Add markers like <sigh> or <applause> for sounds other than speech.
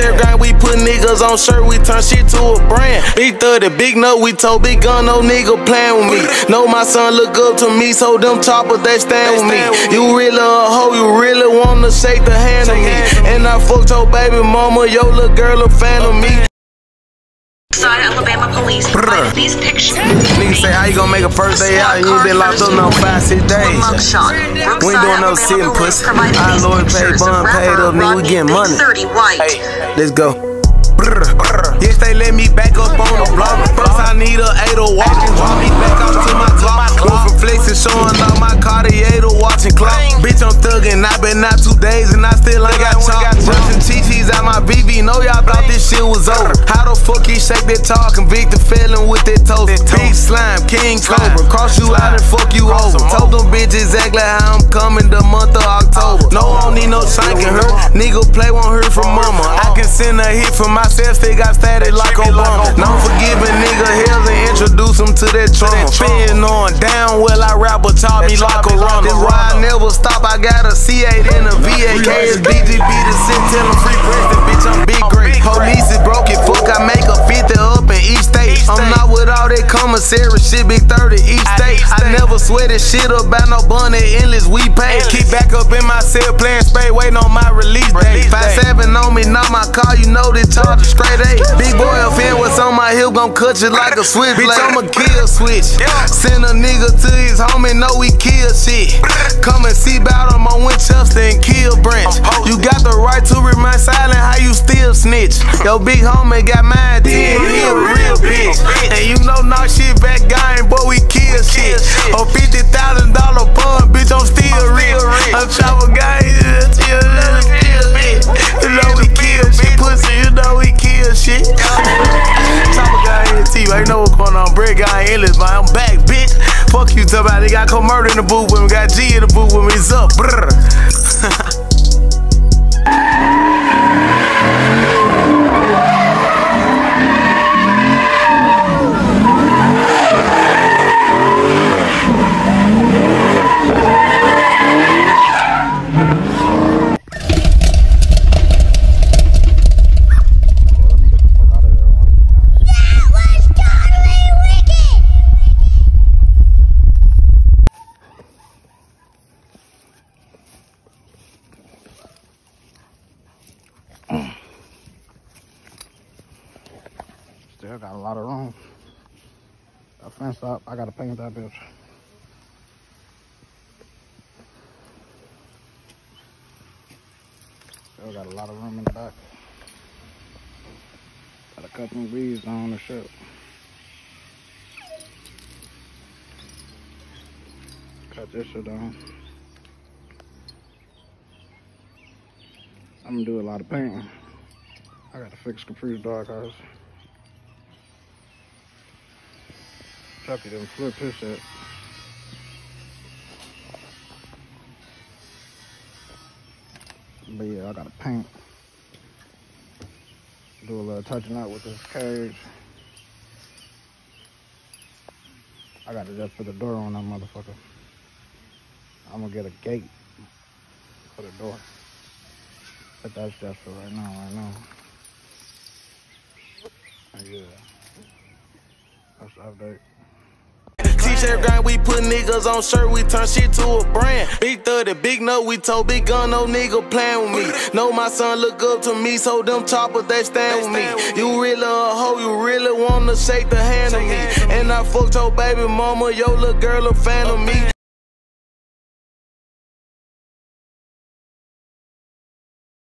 Grind, we put niggas on shirt, we turn shit to a brand. Big 30, big note, we told big gun, no nigga playing with me. Know my son look up to me, so them choppers they stand with me. You really a hoe, you really wanna shake the hand of me. And I fucked your baby mama, yo little girl a fan of me. Side Alabama police provided these pictures. Niggas say how you gonna make a first day out and you been locked up no five, six days. Mugshot. We ain't doing no sitting, pussy. Our lawyer paid, bond paid up, nigga, we getting money. 30 white. Let's go. Brr, brr. Yes, they let me back up on the block. First, I need a 8 to walk and drop me back out to my clock. Went from flexing, showing off my Cartier to watching clock. Bitch, I'm thuggin'. I been out two days and I still ain't got chopped. Brushing Chi-Chi's out my BV. Know y'all thought this shit was over. How the fuck he shake that talk? Convict the felon with that toast. Big slime, King Cobra. Cross you out and fuck you over. Told them bitches exactly how I'm coming the month of October. No, I don't need no shanking hurt. Nigga play won't hear from mama. I can send a hit for myself, still got static like Obama. No forgiving nigga hell and introduce him to that trauma. Spin on down well I rap, but taught me like a runner. That's why I never stop. I got a C8 and a VAK. It's BGB to sit, commissary shit, big 30 each state. I never swear this shit about no bun and endless we pay. Keep back up in my cell playing spade, waiting on my release date. Five seven on me, not my car, you know they charge a straight A. Big boy offend what's on my hip, gon' cut you like a switchblade. Bitch, I'ma kill switch. Send a nigga to his homie, know we kill shit. <laughs> Come and see bout him on Winchester and kill branch. You got the right to remain silent, how you still snitch? <laughs> Yo, big homie got mine, then he a real bitch. And you know, knock shit back, gang, boy, we kill shit. A fifty thousand dollar pun, bitch, I'm still rich. I'm chopper gang, still kill bitch. You know we kill big pussy, you know we kill shit. Chopper gang, T, I know what's going on. Bread guy, endless, man. I'm back, bitch. Fuck you, talk about they got co murder in the booth with me, got G in the booth with me. It's up, brr. <laughs> Still got a lot of room. That fence up, I gotta paint that bitch. Still got a lot of room in the back. Gotta cut them weeds on the shit. Cut this shit down. I'm gonna do a lot of painting. I gotta fix Capri's dog flip his. But yeah, I gotta paint. Do a little touching up with this cage. I gotta just put the door on that motherfucker. I'm gonna get a gate for the door. But that's just for right now, right now. Yeah. That's the update. Grind, we put niggas on shirt, we turn shit to a brand. Big 30, big note, we told big gun, no nigga playing with me. Know my son look up to me, so them choppers they stand with me. You really a hoe, you really wanna shake the hand of me. And I fucked your baby mama, yo little girl a fan of me.